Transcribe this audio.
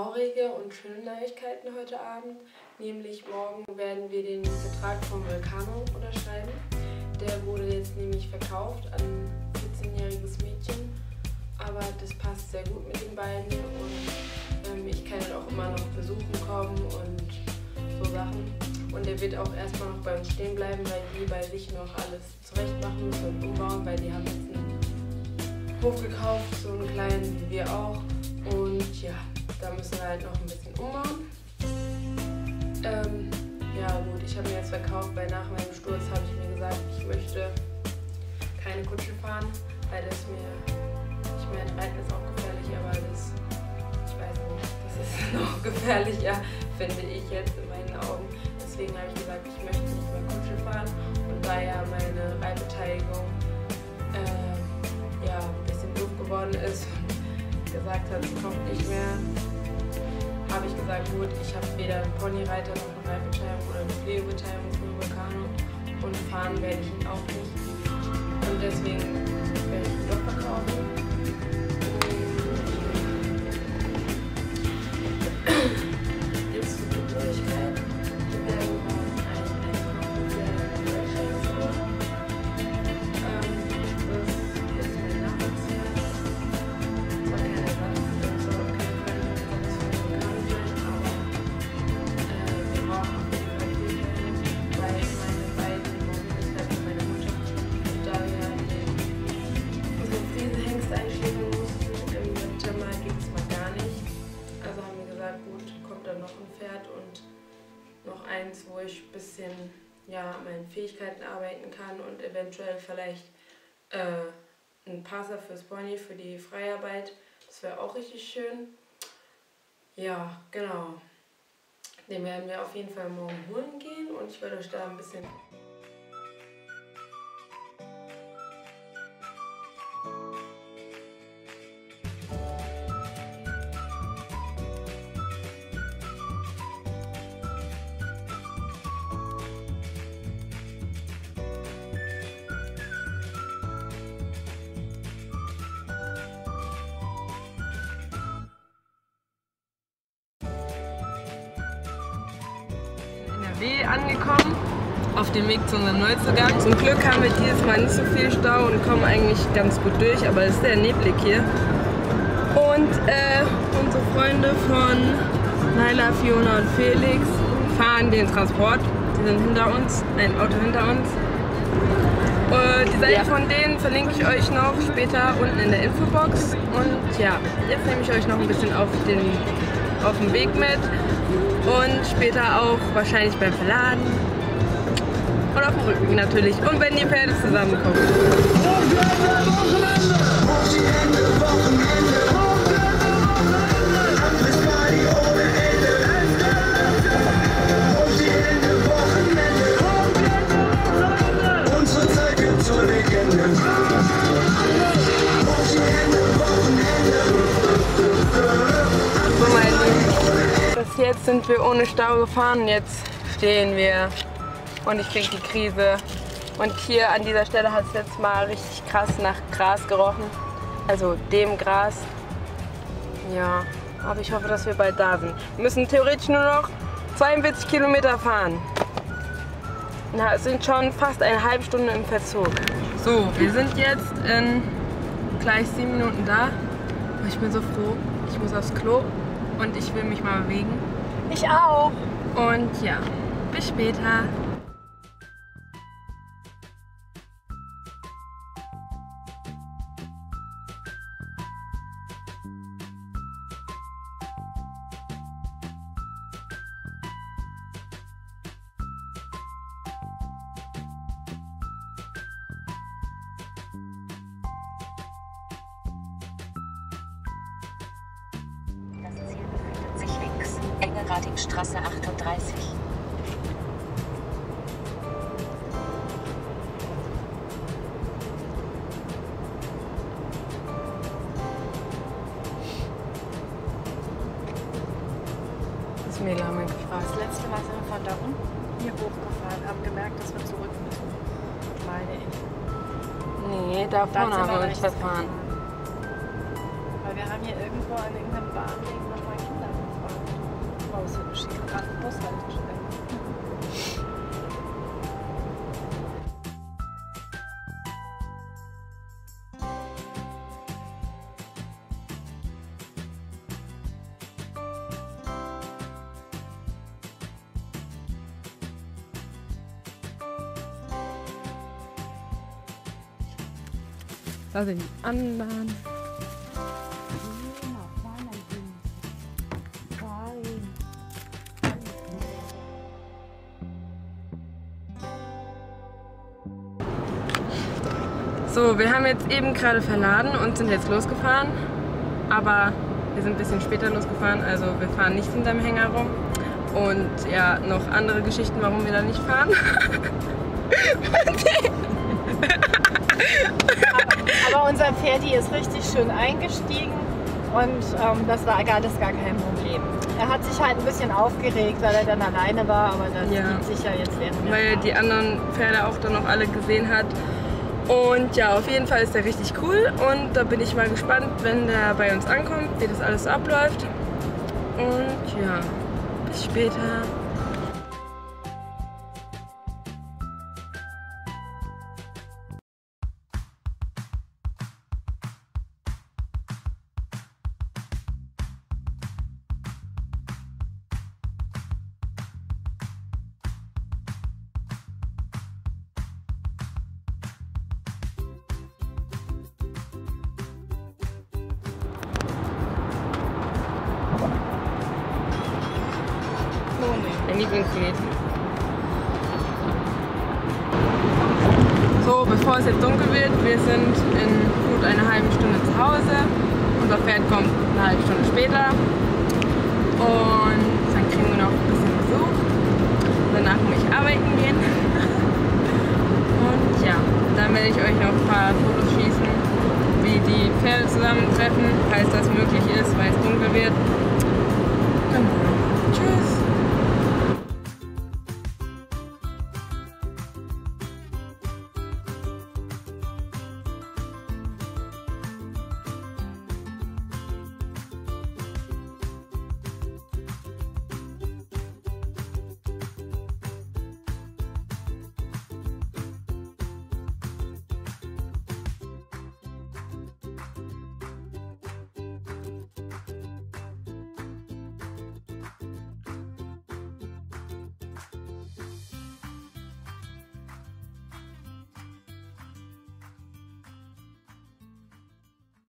Traurige und schöne Neuigkeiten heute Abend. Nämlich morgen werden wir den Vertrag vom Vulcano unterschreiben. Der wurde jetzt nämlich verkauft an ein 14-jähriges Mädchen. Aber das passt sehr gut mit den beiden und ähm, ich kann dann auch immer noch besuchen kommen und so Sachen. Und er wird auch erstmal noch bei uns stehen bleiben, weil die bei sich noch alles zurecht machen müssen und umbauen, weil die haben jetzt einen Hof gekauft, so einen kleinen wie wir auch. Und ja, da müssen wir halt noch ein bisschen umbauen. Ähm, ja gut, ich habe mir jetzt verkauft, weil nach meinem Sturz habe ich mir gesagt, ich möchte keine Kutsche fahren, weil das mir, ich meine, Reiten ist auch gefährlich, aber das, ich weiß nicht, das ist noch gefährlicher, finde ich jetzt in meinen Augen. Deswegen habe ich gesagt, ich möchte nicht mehr Kutsche fahren und da ja meine Reitbeteiligung äh, ja, ein bisschen doof geworden ist und gesagt hat, sie kommt nicht mehr, habe ich gesagt, gut, ich habe weder einen Ponyreiter noch eine Reitbeteiligung oder eine Pflegebeteiligung für Vulkano und fahren werde ich ihn auch nicht. Und deswegen ich ein bisschen ja, an meinen Fähigkeiten arbeiten kann und eventuell vielleicht äh, ein Passer fürs Pony, für die Freiarbeit. Das wäre auch richtig schön. Ja, genau. Den werden wir auf jeden Fall morgen holen gehen und ich werde euch da ein bisschen NRW angekommen, auf dem Weg zu unserem Neuzugang. Zum Glück haben wir dieses Mal nicht so viel Stau und kommen eigentlich ganz gut durch, aber es ist sehr neblig hier. Und äh, unsere Freunde von Naila, Fiona und Felix fahren den Transport. Die sind hinter uns, ein Auto hinter uns. Äh, die Seite Ja. von denen verlinke ich euch noch später unten in der Infobox. Und ja, jetzt nehme ich euch noch ein bisschen auf den, auf den Weg mit. Und später auch wahrscheinlich beim Verladen. Und auf dem Rücken natürlich. Und wenn die Pferde zusammenkommen. Unsere sind wir ohne Stau gefahren. Jetzt stehen wir und ich kriege die Krise. Und hier an dieser Stelle hat es jetzt mal richtig krass nach Gras gerochen. Also dem Gras. Ja, aber ich hoffe, dass wir bald da sind. Wir müssen theoretisch nur noch 42 Kilometer fahren. Na, es sind schon fast eine halbe Stunde im Verzug. So, wir sind jetzt in gleich sieben Minuten da. Ich bin so froh. Ich muss aufs Klo und ich will mich mal bewegen. Ich auch. Und ja, bis später. Links. Engelradingstraße 38. Das Mädel haben wir gefragt. Das letzte Mal sind wir von da unten hier hochgefahren, haben gemerkt, dass wir zurück müssen. Meine ich. Nee, da vorne haben wir uns verfahren. Weil wir haben hier irgendwo an irgendeinem Bahnweg nochmal Kinder Außer schicke Bushaltestelle. Da sind die anderen. So, wir haben jetzt eben gerade verladen und sind jetzt losgefahren. Aber wir sind ein bisschen später losgefahren, also wir fahren nicht hinterm Hänger rum. Und ja, noch andere Geschichten, warum wir da nicht fahren. Aber unser Pferdi ist richtig schön eingestiegen und ähm, das war gar, das gar kein Problem. Er hat sich halt ein bisschen aufgeregt, weil er dann alleine war, aber das Ja. zieht sich ja jetzt während weil er die anderen Pferde auch dann noch alle gesehen hat. Und ja, auf jeden Fall ist der richtig cool und da bin ich mal gespannt, wenn der bei uns ankommt, wie das alles abläuft. Und ja, bis später. Lieblingslied. So, bevor es jetzt dunkel wird, wir sind in gut einer halben Stunde zu Hause. Unser Pferd kommt eine halbe Stunde später. Und dann kriegen wir noch ein bisschen Besuch. Danach muss ich arbeiten gehen. Und ja, dann werde ich euch noch ein paar Fotos schießen, wie die Pferde zusammentreffen, falls das möglich ist, weil es dunkel wird. Genau. Tschüss.